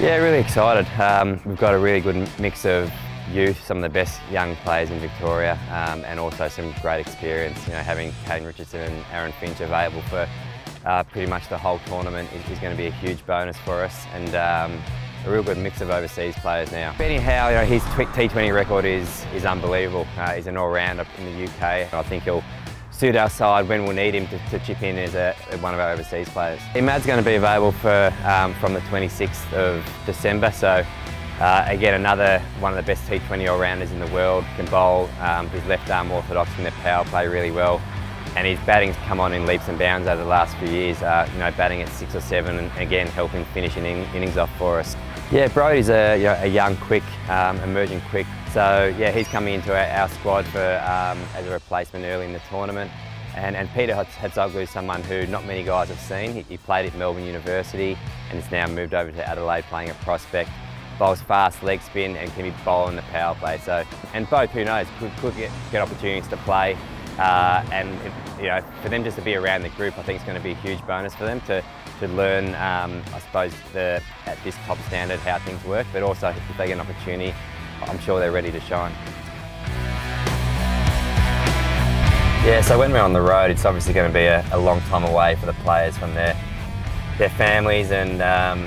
Yeah, really excited. Um, we've got a really good mix of youth, some of the best young players in Victoria, um, and also some great experience. You know, having Kane Richardson and Aaron Finch available for uh, pretty much the whole tournament is, is, going to be a huge bonus for us, and um, a real good mix of overseas players now. Benny Howell, you know, his T20 record is is unbelievable. Uh, he's an all-rounder in the UK. I think he'll suit our side when we'll need him to, to chip in as a, one of our overseas players. Imad's going to be available for um, from the 26th of December, so uh, again another one of the best T20 all-rounders in the world, can bowl um, his left arm orthodox in the power play really well and his batting's come on in leaps and bounds over the last few years, uh, you know, batting at six or seven and again helping finish in innings off for us. Yeah, Brody's a, you know, a young, quick, um, emerging quick. So yeah, he's coming into our, our squad for um, as a replacement early in the tournament. And, and Peter Hatzoglou is someone who not many guys have seen. He, he, played at Melbourne University and has now moved over to Adelaide playing a Prospect. Bowls fast leg spin and can be bowling the power play. So, and both, who knows, could, could get, get opportunities to play. Uh, and it, you know, for them just to be around the group, I think it's going to be a huge bonus for them to, to learn, um, I suppose, the, at this top standard how things work, but also if they get an opportunity, I'm sure they're ready to shine. Yeah, so when we're on the road, it's obviously going to be a, a long time away for the players from their their families and um,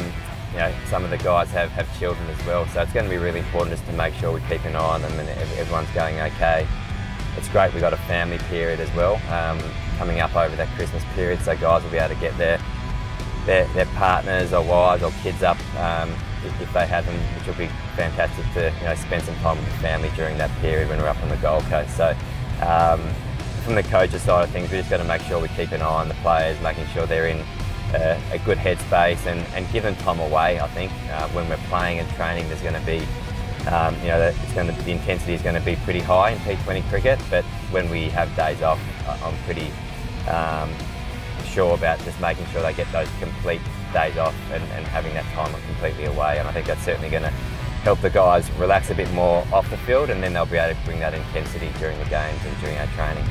you know, some of the guys have, have children as well. So it's going to be really important just to make sure we keep an eye on them and everyone's going okay it's great we've got a family period as well um, coming up over that Christmas period so guys will be able to get their their, their partners or wives or kids up um, if, if, they have them which will be fantastic to you know spend some time with the family during that period when we're up on the Gold Coast. So um, from the coach's side of things we just got to make sure we keep an eye on the players making sure they're in a, a good headspace and, and them time away I think uh, when we're playing and training there's going to be um, you know, to, the intensity is going to be pretty high in T20 cricket, but when we have days off, I'm pretty um, sure about just making sure they get those complete days off and, and having that time completely away. And I think that's certainly going to help the guys relax a bit more off the field and then they'll be able to bring that intensity during the games and during our training.